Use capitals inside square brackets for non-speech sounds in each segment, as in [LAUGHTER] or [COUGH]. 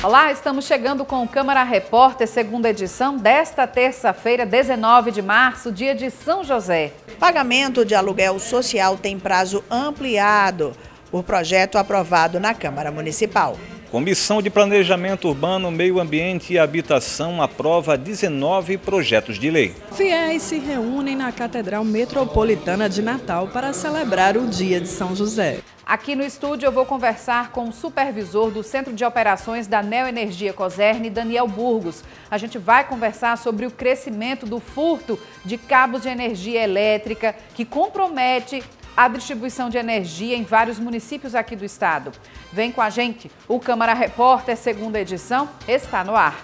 Olá, estamos chegando com o Câmara Repórter, segunda edição, desta terça-feira, 19 de março, dia de São José. Pagamento de aluguel social tem prazo ampliado. O projeto aprovado na Câmara Municipal. Comissão de Planejamento Urbano, Meio Ambiente e Habitação aprova 19 projetos de lei. Fiéis se reúnem na Catedral Metropolitana de Natal para celebrar o Dia de São José. Aqui no estúdio eu vou conversar com o supervisor do Centro de Operações da Neoenergia Coserne, Daniel Burgos. A gente vai conversar sobre o crescimento do furto de cabos de energia elétrica que compromete a distribuição de energia em vários municípios aqui do estado. Vem com a gente, o Câmara Repórter, segunda edição, está no ar.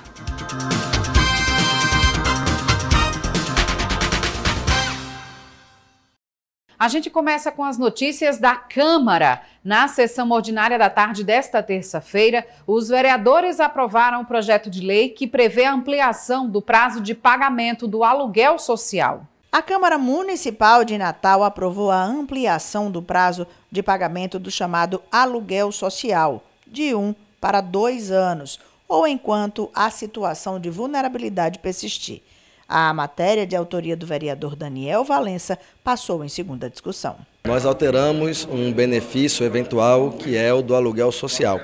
A gente começa com as notícias da Câmara. Na sessão ordinária da tarde desta terça-feira, os vereadores aprovaram um projeto de lei que prevê a ampliação do prazo de pagamento do aluguel social. A Câmara Municipal de Natal aprovou a ampliação do prazo de pagamento do chamado aluguel social, de um para dois anos, ou enquanto a situação de vulnerabilidade persistir. A matéria de autoria do vereador Daniel Valença passou em segunda discussão. Nós alteramos um benefício eventual que é o do aluguel social.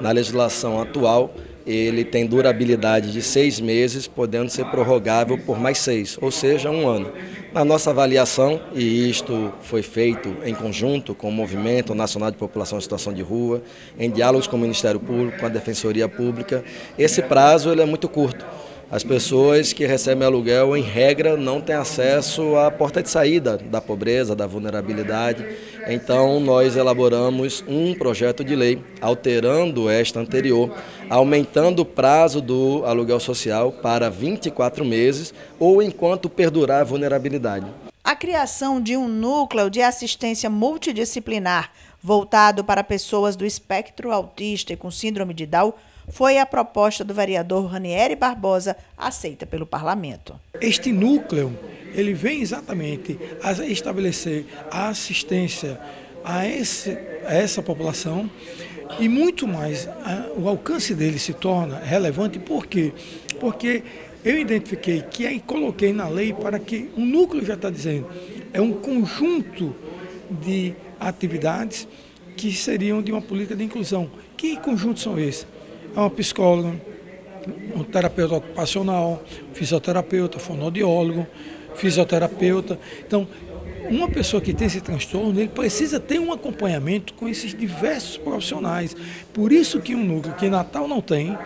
Na legislação atual, ele tem durabilidade de seis meses, podendo ser prorrogável por mais seis, ou seja, um ano. Na nossa avaliação, e isto foi feito em conjunto com o Movimento Nacional de População em Situação de Rua, em diálogos com o Ministério Público, com a Defensoria Pública, esse prazo ele é muito curto. As pessoas que recebem aluguel, em regra, não têm acesso à porta de saída da pobreza, da vulnerabilidade. Então, nós elaboramos um projeto de lei alterando esta anterior, aumentando o prazo do aluguel social para 24 meses ou enquanto perdurar a vulnerabilidade. A criação de um núcleo de assistência multidisciplinar voltado para pessoas do espectro autista e com síndrome de Down foi a proposta do vereador Ranieri Barbosa, aceita pelo parlamento. Este núcleo, ele vem exatamente a estabelecer a assistência a, esse, a essa população e muito mais, a, o alcance dele se torna relevante, por quê? Porque eu identifiquei que aí coloquei na lei para que o núcleo já está dizendo, é um conjunto de atividades que seriam de uma política de inclusão. Que conjuntos são esses? É uma psicóloga, um terapeuta ocupacional, fisioterapeuta, fonoaudiólogo, fisioterapeuta. Então, uma pessoa que tem esse transtorno, ele precisa ter um acompanhamento com esses diversos profissionais. Por isso que um núcleo que Natal não tem,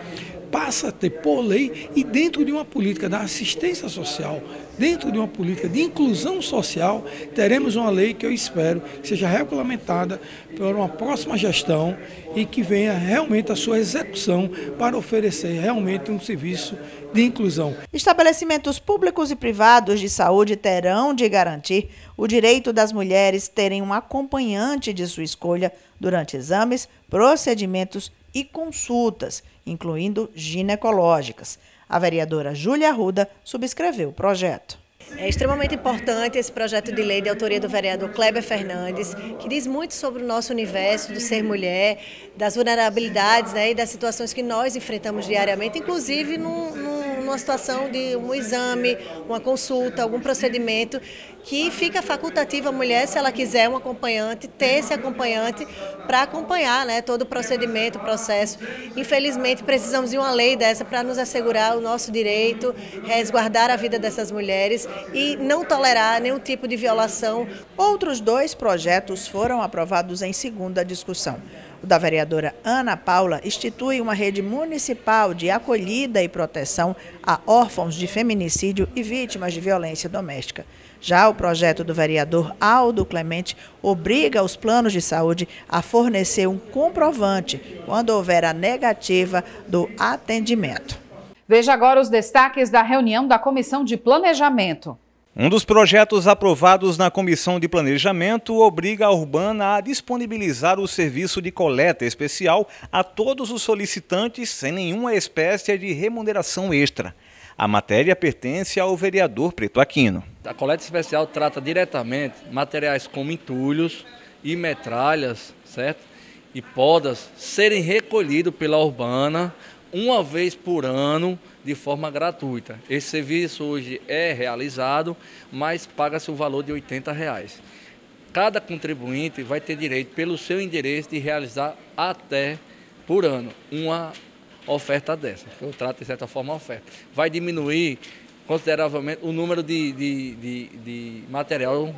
passa a ter por lei e dentro de uma política da assistência social, dentro de uma política de inclusão social, teremos uma lei que eu espero que seja regulamentada por uma próxima gestão e que venha realmente a sua execução para oferecer realmente um serviço de inclusão. Estabelecimentos públicos e privados de saúde terão de garantir o direito das mulheres terem um acompanhante de sua escolha durante exames, procedimentos e consultas, incluindo ginecológicas. A vereadora Júlia Arruda subscreveu o projeto. É extremamente importante esse projeto de lei de autoria do vereador Kleber Fernandes, que diz muito sobre o nosso universo do ser mulher, das vulnerabilidades né, e das situações que nós enfrentamos diariamente, inclusive num, numa situação de um exame, uma consulta, algum procedimento que fica facultativa a mulher, se ela quiser um acompanhante, ter esse acompanhante para acompanhar né, todo o procedimento, o processo. Infelizmente, precisamos de uma lei dessa para nos assegurar o nosso direito, resguardar a vida dessas mulheres e não tolerar nenhum tipo de violação. Outros dois projetos foram aprovados em segunda discussão. O da vereadora Ana Paula institui uma rede municipal de acolhida e proteção a órfãos de feminicídio e vítimas de violência doméstica. Já o projeto do vereador Aldo Clemente obriga os planos de saúde a fornecer um comprovante quando houver a negativa do atendimento. Veja agora os destaques da reunião da Comissão de Planejamento. Um dos projetos aprovados na Comissão de Planejamento obriga a Urbana a disponibilizar o serviço de coleta especial a todos os solicitantes sem nenhuma espécie de remuneração extra. A matéria pertence ao vereador Preto Aquino. A coleta especial trata diretamente materiais como entulhos e metralhas, certo? E podas serem recolhidos pela urbana uma vez por ano de forma gratuita. Esse serviço hoje é realizado, mas paga-se o valor de 80 reais. Cada contribuinte vai ter direito, pelo seu endereço, de realizar até por ano uma oferta dessa. Eu trato, de certa forma, a oferta. Vai diminuir consideravelmente o número de, de, de, de material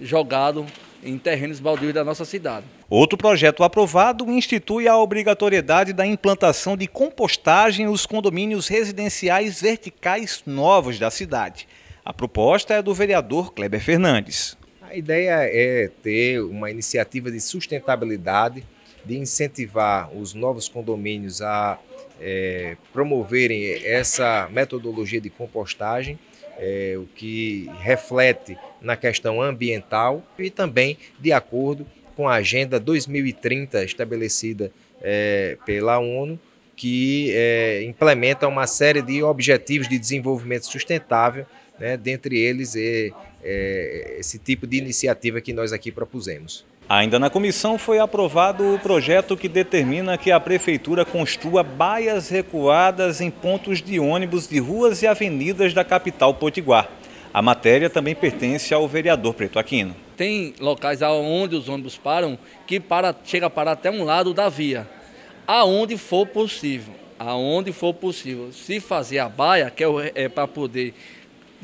jogado em terrenos baldios da nossa cidade. Outro projeto aprovado institui a obrigatoriedade da implantação de compostagem nos condomínios residenciais verticais novos da cidade. A proposta é do vereador Kleber Fernandes. A ideia é ter uma iniciativa de sustentabilidade, de incentivar os novos condomínios a é, promoverem essa metodologia de compostagem, é, o que reflete na questão ambiental e também de acordo com a Agenda 2030 estabelecida é, pela ONU, que é, implementa uma série de objetivos de desenvolvimento sustentável, né, dentre eles é, é esse tipo de iniciativa que nós aqui propusemos. Ainda na comissão foi aprovado o projeto que determina que a prefeitura construa baias recuadas em pontos de ônibus de ruas e avenidas da capital potiguar. A matéria também pertence ao vereador Preto Aquino. Tem locais onde os ônibus param que para, chega a parar até um lado da via. Aonde for possível, aonde for possível, se fazer a baia, que é, é para poder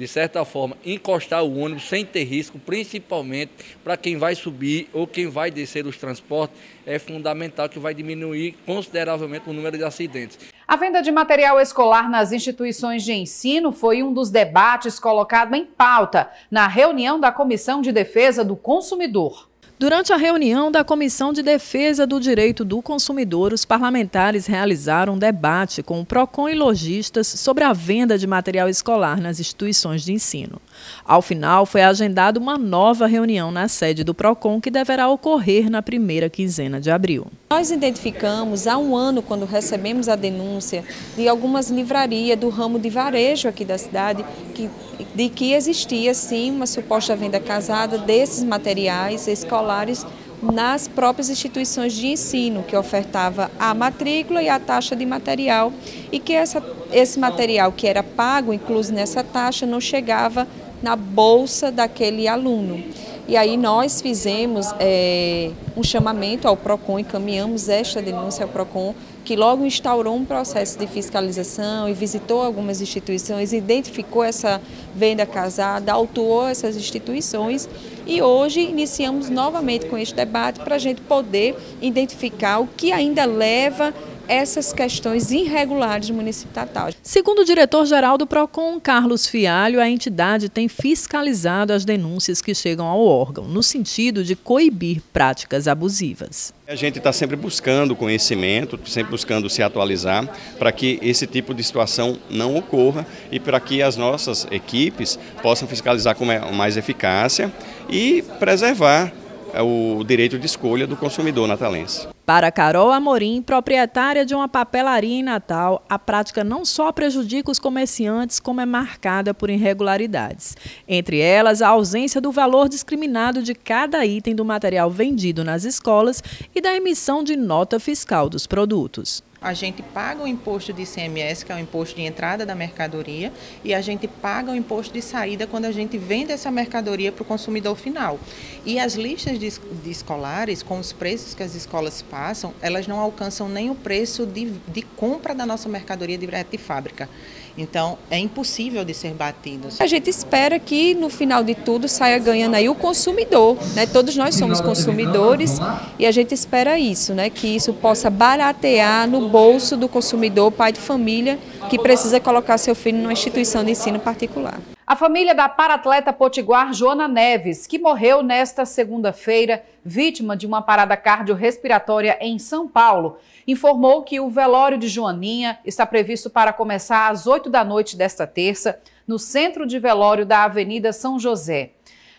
de certa forma, encostar o ônibus sem ter risco, principalmente para quem vai subir ou quem vai descer os transportes, é fundamental que vai diminuir consideravelmente o número de acidentes. A venda de material escolar nas instituições de ensino foi um dos debates colocado em pauta na reunião da Comissão de Defesa do Consumidor. Durante a reunião da Comissão de Defesa do Direito do Consumidor, os parlamentares realizaram um debate com o PROCON e lojistas sobre a venda de material escolar nas instituições de ensino. Ao final, foi agendada uma nova reunião na sede do PROCON que deverá ocorrer na primeira quinzena de abril. Nós identificamos há um ano, quando recebemos a denúncia de algumas livrarias do ramo de varejo aqui da cidade, que de que existia sim uma suposta venda casada desses materiais escolares nas próprias instituições de ensino, que ofertava a matrícula e a taxa de material, e que essa, esse material que era pago, incluso nessa taxa, não chegava na bolsa daquele aluno. E aí nós fizemos é, um chamamento ao PROCON, encaminhamos esta denúncia ao PROCON, que logo instaurou um processo de fiscalização e visitou algumas instituições, identificou essa venda casada, autuou essas instituições e hoje iniciamos novamente com este debate para a gente poder identificar o que ainda leva essas questões irregulares do município Tatal. Segundo o diretor-geral do PROCON, Carlos Fialho, a entidade tem fiscalizado as denúncias que chegam ao órgão, no sentido de coibir práticas abusivas. A gente está sempre buscando conhecimento, sempre buscando se atualizar para que esse tipo de situação não ocorra e para que as nossas equipes possam fiscalizar com mais eficácia e preservar o direito de escolha do consumidor natalense. Para Carol Amorim, proprietária de uma papelaria em Natal, a prática não só prejudica os comerciantes, como é marcada por irregularidades. Entre elas, a ausência do valor discriminado de cada item do material vendido nas escolas e da emissão de nota fiscal dos produtos a gente paga o imposto de ICMS, que é o imposto de entrada da mercadoria, e a gente paga o imposto de saída quando a gente vende essa mercadoria para o consumidor final. E as listas de, de, escolares, com os preços que as escolas passam, elas não alcançam nem o preço de, de compra da nossa mercadoria direto de fábrica. Então, é impossível de ser batido. A gente espera que, no final de tudo, saia ganhando aí o consumidor. Né? Todos nós somos consumidores e a gente espera isso, né? que isso possa baratear no bolso do consumidor, pai de família, que precisa colocar seu filho numa instituição de ensino particular. A família da paratleta potiguar Joana Neves, que morreu nesta segunda-feira, vítima de uma parada cardiorrespiratória em São Paulo, informou que o velório de Joaninha está previsto para começar às 8 da noite desta terça, no centro de velório da Avenida São José.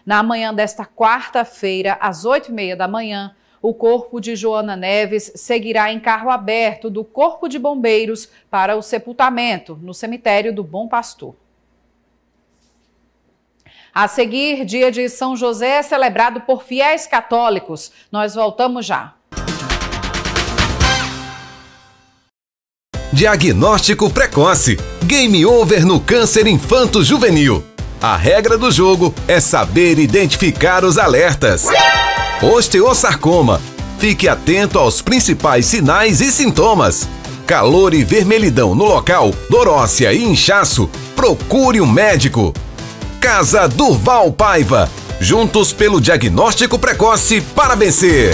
Na manhã desta quarta-feira, às 8 e meia da manhã, o corpo de Joana Neves seguirá em carro aberto do Corpo de Bombeiros para o sepultamento no cemitério do Bom Pastor. A seguir, dia de São José é celebrado por fiéis católicos. Nós voltamos já. Diagnóstico precoce. Game over no câncer infanto-juvenil. A regra do jogo é saber identificar os alertas. Osteosarcoma. Fique atento aos principais sinais e sintomas. Calor e vermelhidão no local, dorócia e inchaço. Procure um médico. Casa Durval Paiva. Juntos pelo diagnóstico precoce para vencer.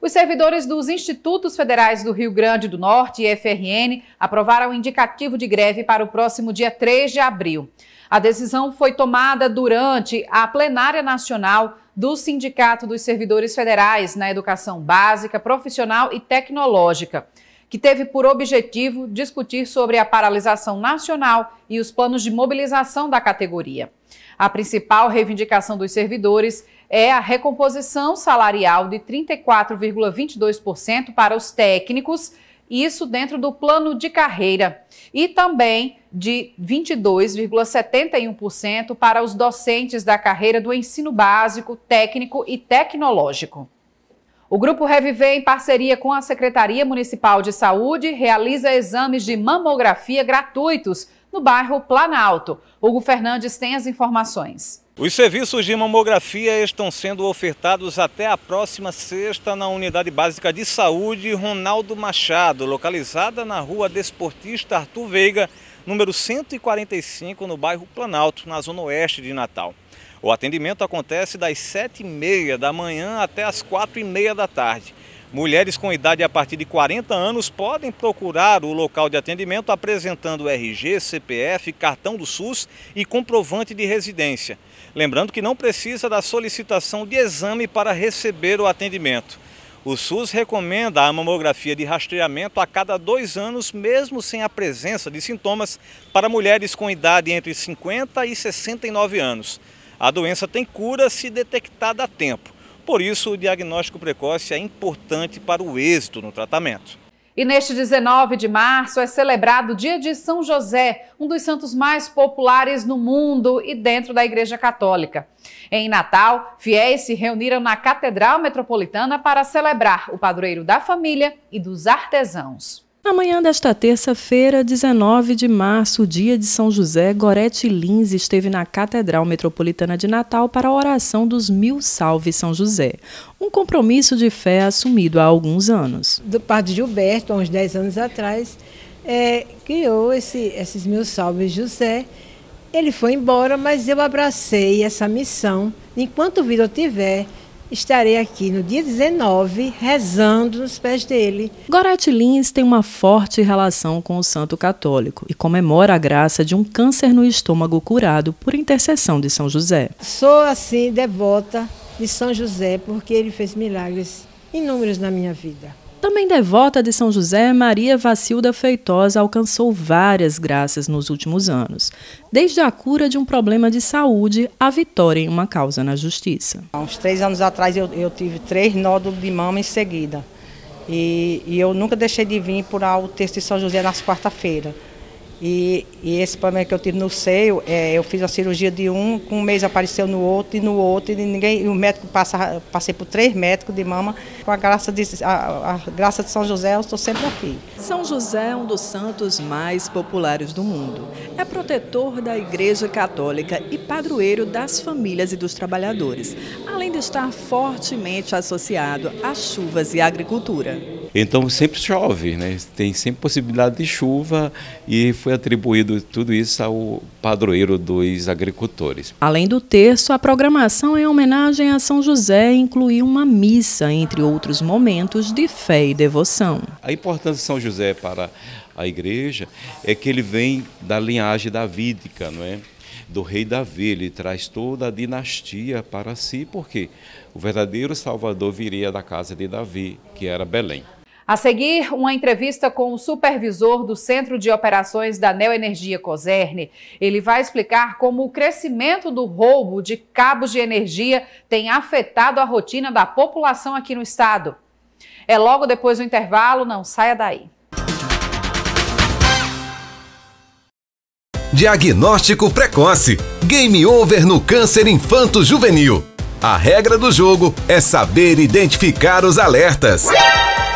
Os servidores dos Institutos Federais do Rio Grande do Norte e FRN aprovaram o indicativo de greve para o próximo dia 3 de abril. A decisão foi tomada durante a plenária nacional do Sindicato dos Servidores Federais na Educação Básica, Profissional e Tecnológica, que teve por objetivo discutir sobre a paralisação nacional e os planos de mobilização da categoria. A principal reivindicação dos servidores é a recomposição salarial de 34,22% para os técnicos, isso dentro do plano de carreira, e também de 22,71% para os docentes da carreira do ensino básico, técnico e tecnológico. O Grupo Reviver, em parceria com a Secretaria Municipal de Saúde, realiza exames de mamografia gratuitos no bairro Planalto. Hugo Fernandes tem as informações. Os serviços de mamografia estão sendo ofertados até a próxima sexta na Unidade Básica de Saúde Ronaldo Machado, localizada na Rua Desportista Arthur Veiga, número 145, no bairro Planalto, na zona oeste de Natal. O atendimento acontece das 7h30 da manhã até as 4h30 da tarde. Mulheres com idade a partir de 40 anos podem procurar o local de atendimento apresentando RG, CPF, cartão do SUS e comprovante de residência. Lembrando que não precisa da solicitação de exame para receber o atendimento. O SUS recomenda a mamografia de rastreamento a cada dois anos, mesmo sem a presença de sintomas, para mulheres com idade entre 50 e 69 anos. A doença tem cura se detectada a tempo. Por isso, o diagnóstico precoce é importante para o êxito no tratamento. E neste 19 de março é celebrado o Dia de São José, um dos santos mais populares no mundo e dentro da Igreja Católica. Em Natal, fiéis se reuniram na Catedral Metropolitana para celebrar o padroeiro da família e dos artesãos. Na manhã desta terça-feira, 19 de março, dia de São José, Gorete Lins esteve na Catedral Metropolitana de Natal para a oração dos Mil Salve São José, um compromisso de fé assumido há alguns anos. Do padre Gilberto, há uns 10 anos atrás, é, criou esse, esses Mil Salve José. Ele foi embora, mas eu abracei essa missão. Enquanto vida eu tiver, estarei aqui no dia 19 rezando nos pés dele. Gorete Lins tem uma forte relação com o santo católico e comemora a graça de um câncer no estômago curado por intercessão de São José. Sou assim devota de São José porque ele fez milagres inúmeros na minha vida. Também devota de São José, Maria Vacilda Feitosa alcançou várias graças nos últimos anos, desde a cura de um problema de saúde à vitória em uma causa na justiça. Há uns três anos atrás eu, eu tive três nódulos de mama em seguida. E, e eu nunca deixei de vir por o texto de São José nas quarta-feiras. E, e, esse problema que eu tive no seio, é, eu fiz a cirurgia de um, com um mês apareceu no outro e no outro, e ninguém, e o médico passa, passei por três médicos de mama, com a graça de, a, a graça de São José, eu estou sempre aqui. São José é um dos santos mais populares do mundo. É protetor da Igreja Católica e padroeiro das famílias e dos trabalhadores, além de estar fortemente associado às chuvas e à agricultura. Então sempre chove, né? tem sempre possibilidade de chuva e foi atribuído tudo isso ao padroeiro dos agricultores. Além do terço, a programação em homenagem a São José inclui uma missa, entre outros momentos de fé e devoção. A importância de São José para a igreja é que ele vem da linhagem davídica, não é? do rei Davi, ele traz toda a dinastia para si, porque o verdadeiro Salvador viria da casa de Davi, que era Belém. A seguir, uma entrevista com o supervisor do Centro de Operações da Neoenergia Coserne. Ele vai explicar como o crescimento do roubo de cabos de energia tem afetado a rotina da população aqui no estado. É logo depois do intervalo, não saia daí. Diagnóstico precoce. Game over no câncer infanto-juvenil. A regra do jogo é saber identificar os alertas.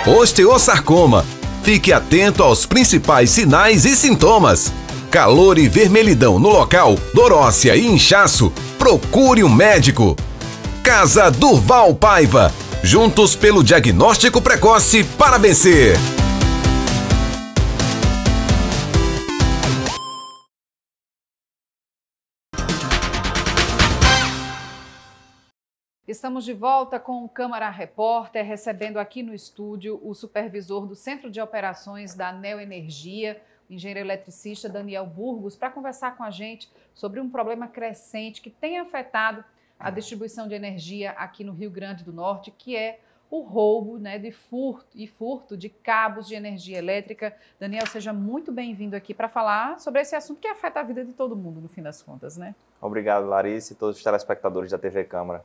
Osteosarcoma. Fique atento aos principais sinais e sintomas. Calor e vermelhidão no local, dorócia e inchaço. Procure um médico. Casa Durval Paiva. Juntos pelo diagnóstico precoce para vencer. Estamos de volta com o Câmara Repórter, recebendo aqui no estúdio o supervisor do Centro de Operações da Neoenergia, o engenheiro eletricista Daniel Burgos, para conversar com a gente sobre um problema crescente que tem afetado a distribuição de energia aqui no Rio Grande do Norte, que é o roubo né, de furto e furto de cabos de energia elétrica. Daniel, seja muito bem-vindo aqui para falar sobre esse assunto que afeta a vida de todo mundo, no fim das contas, né? Obrigado, Larissa e todos os telespectadores da TV Câmara.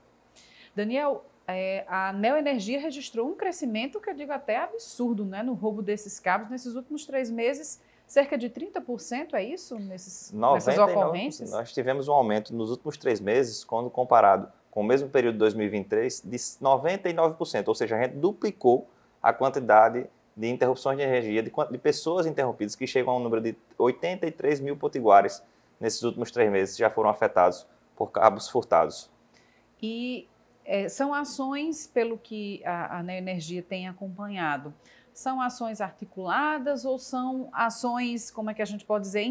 Daniel, é, a Neoenergia registrou um crescimento que eu digo até absurdo né, no roubo desses cabos nesses últimos três meses. Cerca de 30%, é isso? Nesses, 99, nessas ocorrências? Nós tivemos um aumento nos últimos três meses, quando comparado com o mesmo período de 2023, de 99%. Ou seja, a gente duplicou a quantidade de interrupções de energia, de, de pessoas interrompidas, que chegam a um número de 83 mil potiguares nesses últimos três meses já foram afetados por cabos furtados. E é, são ações, pelo que a, a Neoenergia tem acompanhado, são ações articuladas ou são ações, como é que a gente pode dizer,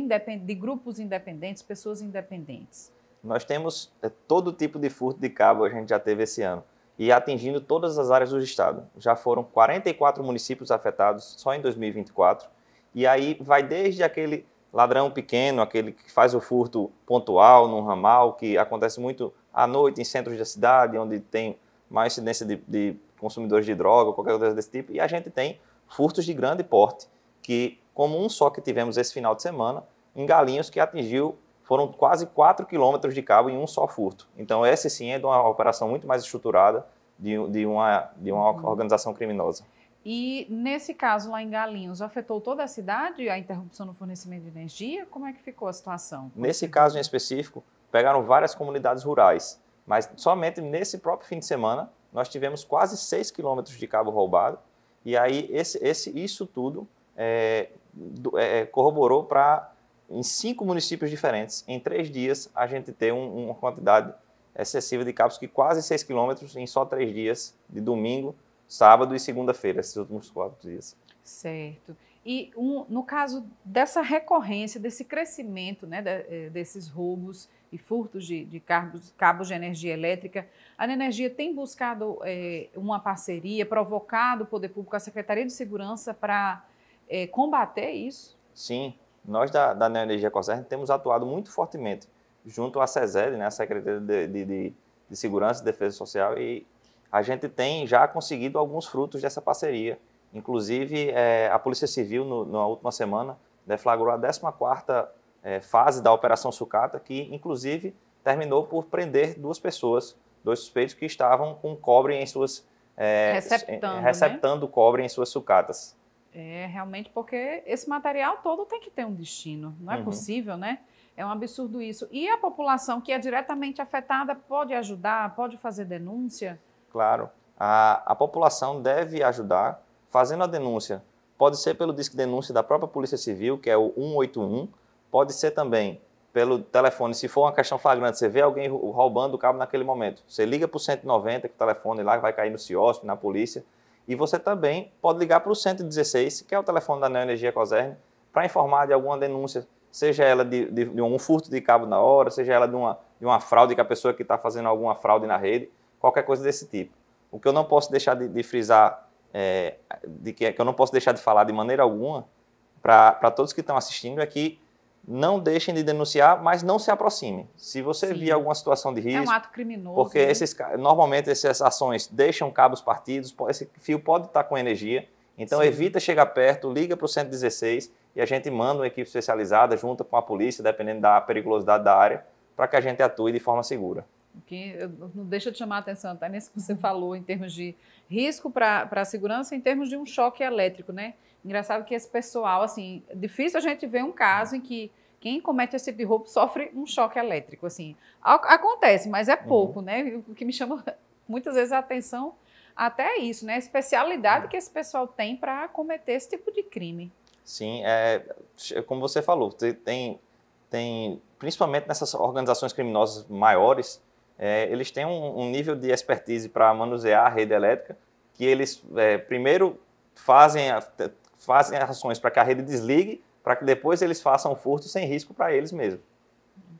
de grupos independentes, pessoas independentes? Nós temos é, todo tipo de furto de cabo, a gente já teve esse ano, e atingindo todas as áreas do estado. Já foram 44 municípios afetados só em 2024, e aí vai desde aquele ladrão pequeno, aquele que faz o furto pontual num ramal, que acontece muito à noite em centros da cidade, onde tem mais incidência de, de consumidores de droga, qualquer coisa desse tipo, e a gente tem furtos de grande porte, que como um só que tivemos esse final de semana, em Galinhos, que atingiu, foram quase 4 quilômetros de cabo em um só furto. Então esse sim é de uma operação muito mais estruturada de, de, uma, de uma uhum. organização criminosa. E nesse caso lá em Galinhos, afetou toda a cidade a interrupção no fornecimento de energia? Como é que ficou a situação? Nesse caso em específico, pegaram várias comunidades rurais, mas somente nesse próprio fim de semana nós tivemos quase 6 quilômetros de cabo roubado, e aí esse, esse, isso tudo é, é, corroborou para, em cinco municípios diferentes, em três dias, a gente ter um, uma quantidade excessiva de cabos, que quase 6 quilômetros em só três dias, de domingo, sábado e segunda-feira, esses últimos quatro dias. Certo. E um, no caso dessa recorrência, desse crescimento né, de, eh, desses roubos e furtos de, de cabos, cabos, de energia elétrica, a Energia tem buscado é, uma parceria, provocado o Poder Público, a Secretaria de Segurança, para é, combater isso? Sim, nós da, da Neoenergia Cosern temos atuado muito fortemente junto à SESED, né, a Secretaria de, de, de Segurança e Defesa Social, e a gente tem já conseguido alguns frutos dessa parceria Inclusive, é, a Polícia Civil, no, na última semana, deflagrou a 14ª é, fase da Operação Sucata, que, inclusive, terminou por prender duas pessoas, dois suspeitos que estavam com cobre em suas... É, receptando, né? receptando né? cobre em suas sucatas. É, realmente, porque esse material todo tem que ter um destino. Não é uhum. possível, né? É um absurdo isso. E a população que é diretamente afetada pode ajudar, pode fazer denúncia? Claro. A, a população deve ajudar fazendo a denúncia. Pode ser pelo disco denúncia da própria Polícia Civil, que é o 181, pode ser também pelo telefone, se for uma questão flagrante, você vê alguém roubando o cabo naquele momento. Você liga para o 190, que o telefone lá vai cair no CIOSP, na polícia, e você também pode ligar para o 116, que é o telefone da Neoenergia Coserne, para informar de alguma denúncia, seja ela de, de, de, um furto de cabo na hora, seja ela de uma, de uma fraude, que a pessoa que está fazendo alguma fraude na rede, qualquer coisa desse tipo. O que eu não posso deixar de, de frisar é, de que, que eu não posso deixar de falar de maneira alguma para todos que estão assistindo é que não deixem de denunciar, mas não se aproximem. Se você Sim. vir alguma situação de risco, é um ato criminoso. Porque né? esses, normalmente essas ações deixam cabos partidos, esse fio pode estar com energia, então Sim. evita chegar perto, liga para o 116 e a gente manda uma equipe especializada junto com a polícia, dependendo da periculosidade da área, para que a gente atue de forma segura. Que não deixa de chamar a atenção, tá? Nesse que você falou em termos de risco para a segurança, em termos de um choque elétrico, né? Engraçado que esse pessoal, assim, difícil a gente ver um caso em que quem comete esse tipo de roubo sofre um choque elétrico, assim. Acontece, mas é pouco, uhum. né? O que me chama [LAUGHS] muitas vezes a atenção até é isso, né? A especialidade que esse pessoal tem para cometer esse tipo de crime. Sim, é, como você falou, tem, tem principalmente nessas organizações criminosas maiores, é, eles têm um, um, nível de expertise para manusear a rede elétrica que eles é, primeiro fazem, fazem ações para que a rede desligue, para que depois eles façam furto sem risco para eles mesmos.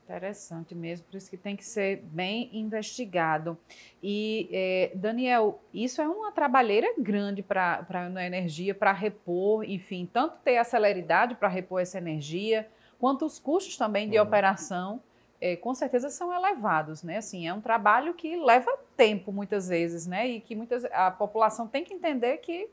Interessante mesmo, por isso que tem que ser bem investigado. E, é, Daniel, isso é uma trabalheira grande para a energia, para repor, enfim, tanto ter a celeridade para repor essa energia, quanto os custos também de uhum. operação, é, com certeza são elevados, né? Assim, é um trabalho que leva tempo muitas vezes, né? E que muitas, a população tem que entender que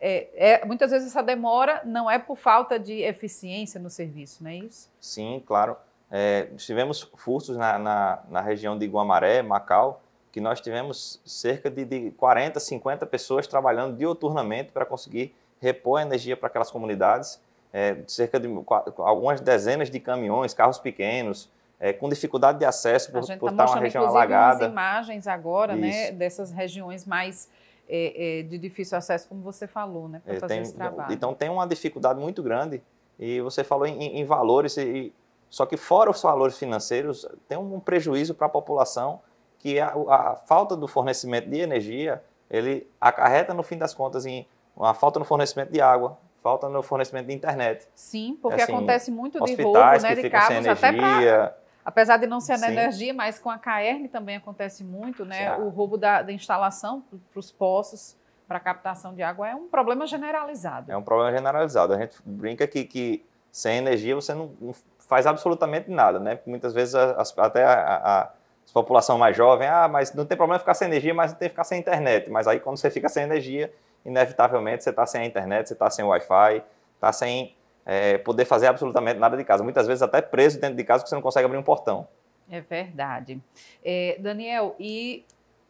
é, é, muitas vezes essa demora não é por falta de eficiência no serviço, não é isso? Sim, claro. É, tivemos furtos na, na, na, região de Guamaré, Macau, que nós tivemos cerca de, de 40, 50 pessoas trabalhando dioturnamente para conseguir repor energia para aquelas comunidades. É, cerca de algumas dezenas de caminhões, carros pequenos, é, com dificuldade de acesso por, por tá estar uma região alagada. imagens agora, né, dessas regiões mais é, é, de difícil acesso, como você falou, né, para é, fazer tem, esse trabalho. Então tem uma dificuldade muito grande e você falou em, em valores e só que fora os valores financeiros, tem um prejuízo para a população que a, a, falta do fornecimento de energia, ele acarreta no fim das contas em uma falta no fornecimento de água, falta no fornecimento de internet. Sim, porque assim, acontece muito de roubo, né, de cabos até para Apesar de não ser na energia, mas com a CAERN também acontece muito, né? Sim. O roubo da, da instalação para os poços para captação de água é um problema generalizado. É um problema generalizado. A gente brinca que, que sem energia você não, não faz absolutamente nada, né? Muitas vezes as, até a, a, a, população mais jovem, ah, mas não tem problema ficar sem energia, mas não tem que ficar sem internet. Mas aí quando você fica sem energia, inevitavelmente você está sem a internet, você está sem Wi-Fi, está sem é, poder fazer absolutamente nada de casa. Muitas vezes até preso dentro de casa porque você não consegue abrir um portão. É verdade. É, Daniel, e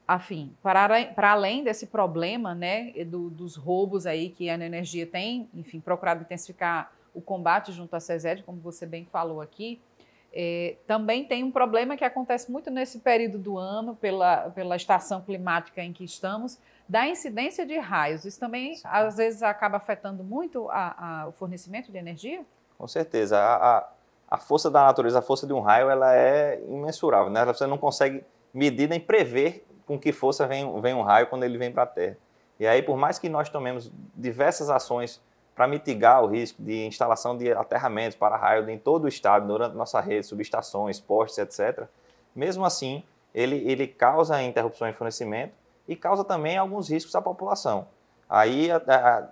afim, para, para além desse problema, né, do, dos roubos aí que a energia tem, enfim, procurado intensificar o combate junto à CESED, como você bem falou aqui, é, também tem um problema que acontece muito nesse período do ano, pela, pela estação climática em que estamos, da incidência de raios. Isso também, Sim. às vezes, acaba afetando muito a, a, o fornecimento de energia? Com certeza. A, a, força da natureza, a força de um raio, ela é imensurável. Né? Você não consegue medir nem prever com que força vem, vem um raio quando ele vem para a Terra. E aí, por mais que nós tomemos diversas ações para mitigar o risco de instalação de aterramentos para raio em todo o estado, durante nossa rede, subestações, postes, etc. Mesmo assim, ele, ele causa interrupções de fornecimento e causa também alguns riscos à população. Aí,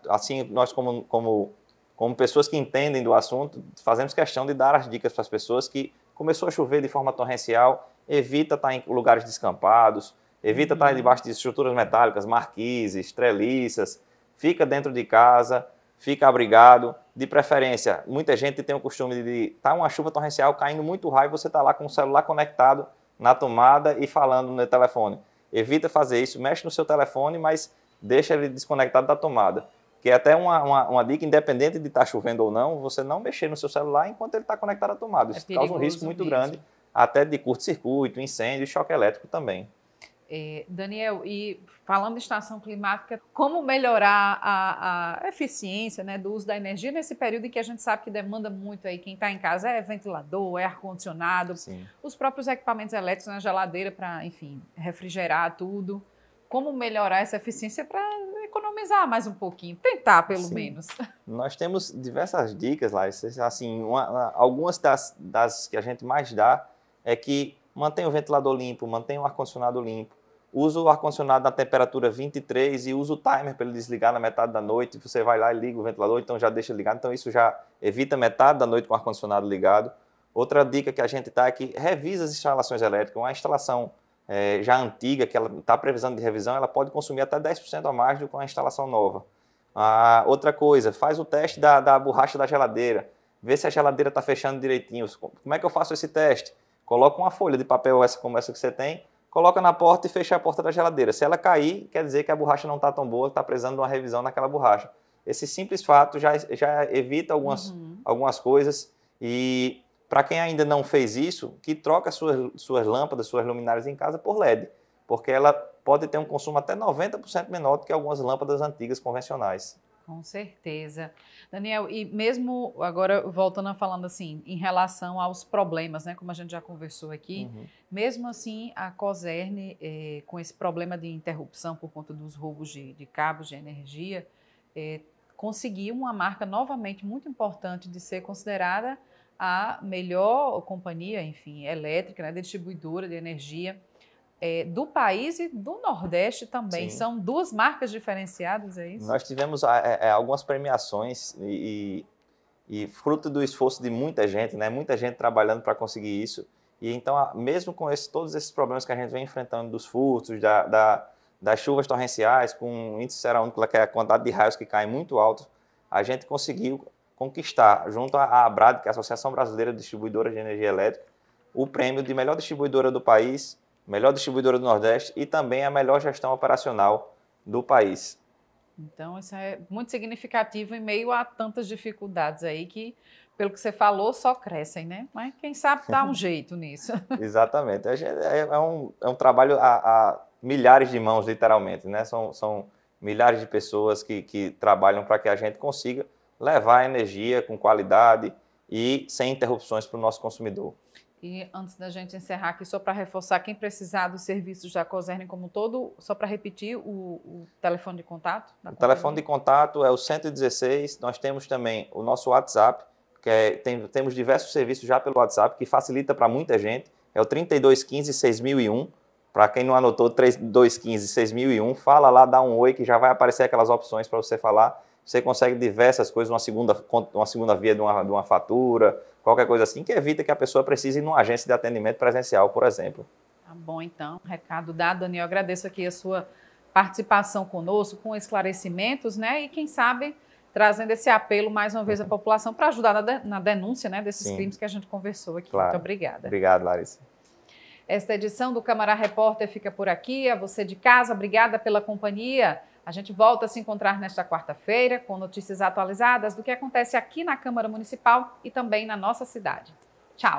assim, nós como, como, como pessoas que entendem do assunto, fazemos questão de dar as dicas para as pessoas que começou a chover de forma torrencial, evita estar em lugares descampados, evita estar uhum. debaixo de estruturas metálicas, marquises, treliças, fica dentro de casa, fica abrigado, de preferência. Muita gente tem o costume de estar tá uma chuva torrencial caindo muito raio, você está lá com o celular conectado na tomada e falando no telefone. Evita fazer isso, mexe no seu telefone, mas deixa ele desconectado da tomada. Que é até uma, uma, uma dica, independente de estar tá chovendo ou não, você não mexer no seu celular enquanto ele está conectado à tomada. Isso é causa um risco muito mesmo. grande, até de curto-circuito, incêndio e choque elétrico também. É, Daniel, e falando de estação climática, como melhorar a, a, eficiência né, do uso da energia nesse período em que a gente sabe que demanda muito aí, quem está em casa é ventilador, é ar-condicionado, os próprios equipamentos elétricos na geladeira para, enfim, refrigerar tudo. Como melhorar essa eficiência para economizar mais um pouquinho, tentar pelo Sim. menos. [LAUGHS] Nós temos diversas dicas lá, assim, uma, uma, algumas das, das que a gente mais dá é que mantenha o ventilador limpo, mantenha o ar-condicionado limpo, usa o ar-condicionado na temperatura 23 e usa o timer para ele desligar na metade da noite. Você vai lá e liga o ventilador, então já deixa ligado. Então isso já evita metade da noite com o ar-condicionado ligado. Outra dica que a gente está é que revisa as instalações elétricas. Uma instalação é, já antiga, que ela está previsando de revisão, ela pode consumir até 10% a mais do que uma instalação nova. Ah, outra coisa, faz o teste da, da borracha da geladeira. Vê se a geladeira está fechando direitinho. Como é que eu faço esse teste? Coloca uma folha de papel essa como essa que você tem, coloca na porta e fecha a porta da geladeira. Se ela cair, quer dizer que a borracha não está tão boa, está precisando de uma revisão naquela borracha. Esse simples fato já, já evita algumas, uhum. algumas coisas e Para quem ainda não fez isso, que troca suas, suas lâmpadas, suas luminárias em casa por LED, porque ela pode ter um consumo até 90% menor do que algumas lâmpadas antigas convencionais. Com certeza. Daniel, e mesmo agora voltando a falando assim, em relação aos problemas, né, como a gente já conversou aqui, uhum. mesmo assim a Coserne, eh, com esse problema de interrupção por conta dos roubos de, de cabos de energia, eh, conseguiu uma marca novamente muito importante de ser considerada a melhor companhia, enfim, elétrica, né, distribuidora de energia é, do país e do Nordeste também. Sim. São duas marcas diferenciadas, é isso? Nós tivemos é, é, algumas premiações e, e, fruto do esforço de muita gente, né? muita gente trabalhando para conseguir isso. E então, mesmo com esse, todos esses problemas que a gente vem enfrentando dos furtos, da, da, das chuvas torrenciais, com um índice serônico, que é a quantidade de raios que cai muito alto, a gente conseguiu conquistar, junto à ABRAD, que é a Associação Brasileira de Distribuidora de Energia Elétrica, o prêmio de melhor distribuidora do país melhor distribuidora do Nordeste e também a melhor gestão operacional do país. Então, isso é muito significativo em meio a tantas dificuldades aí que, pelo que você falou, só crescem, né? Mas quem sabe dá um [LAUGHS] jeito nisso. Exatamente. É, é, um, é um trabalho a, a, milhares de mãos, literalmente, né? São, são milhares de pessoas que, que trabalham para que a gente consiga levar energia com qualidade e sem interrupções para o nosso consumidor. E antes da gente encerrar aqui, só para reforçar, quem precisar dos serviços da COSERN como um todo, só para repetir o, o, telefone de contato? O telefone de contato é o 116. Nós temos também o nosso WhatsApp, que é, tem, temos diversos serviços já pelo WhatsApp, que facilita para muita gente. É o 3215 6001. Para quem não anotou, 3215 6001, fala lá, dá um oi, que já vai aparecer aquelas opções para você falar você consegue diversas coisas, uma segunda, uma segunda via de uma, de uma fatura, qualquer coisa assim, que evita que a pessoa precise ir numa agência de atendimento presencial, por exemplo. Tá bom, então. Recado dado, Daniel. Agradeço aqui a sua participação conosco, com esclarecimentos, né? E quem sabe trazendo esse apelo mais uma vez à população para ajudar na, de, na, denúncia né, desses Sim. crimes que a gente conversou aqui. Claro. Muito obrigada. Obrigado, Larissa. Esta edição do Câmara Repórter fica por aqui. A você de casa, obrigada pela companhia. A gente volta a se encontrar nesta quarta-feira com notícias atualizadas do que acontece aqui na Câmara Municipal e também na nossa cidade. Tchau!